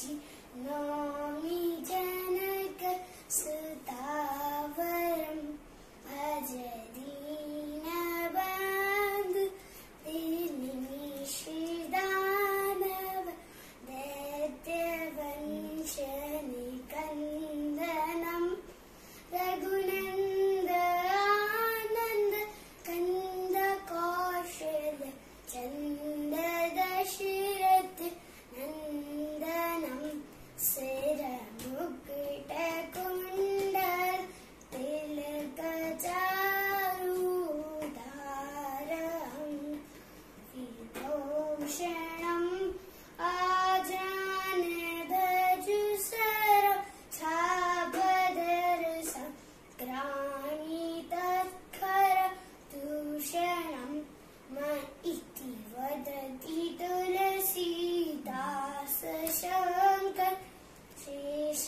bhaji नोमि Janak सुतावरं Ajay Tulsidas Shankar श्रेश